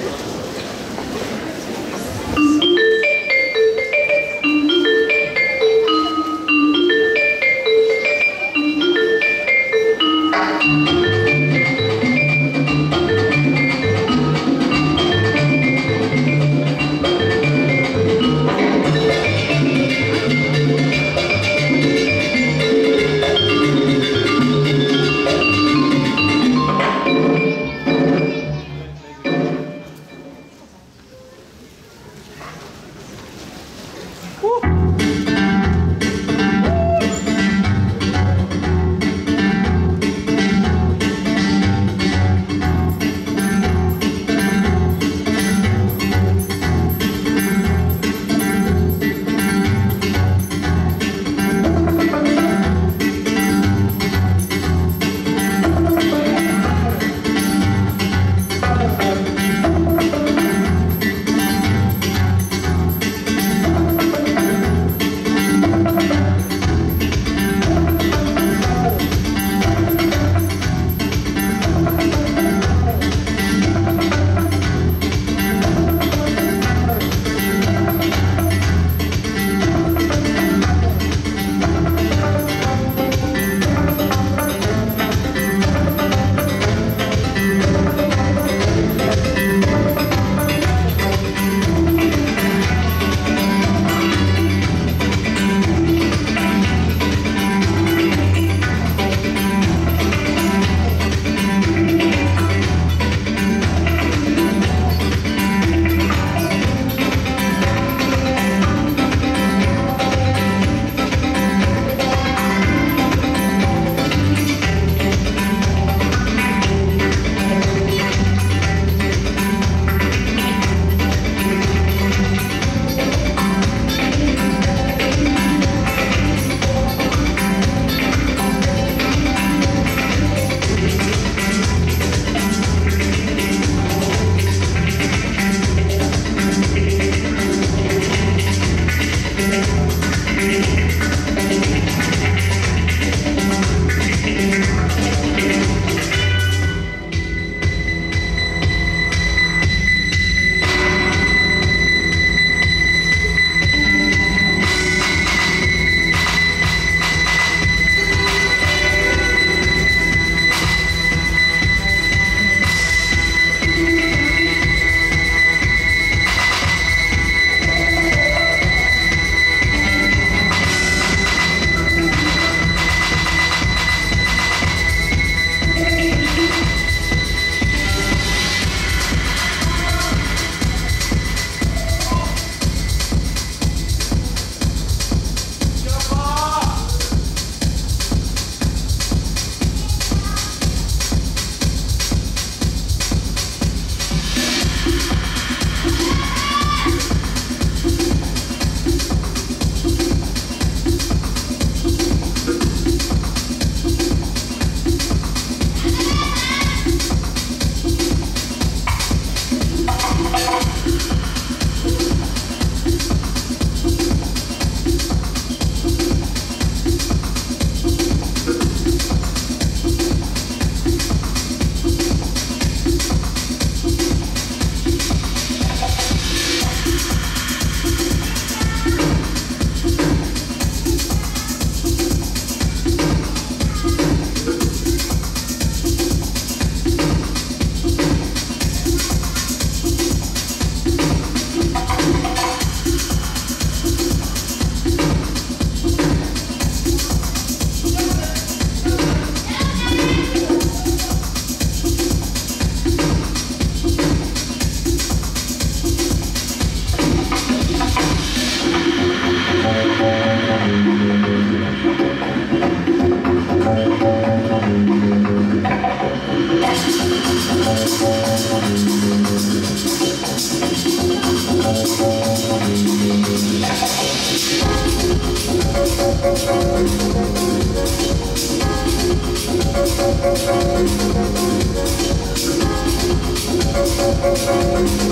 Thank Woo. Thank you.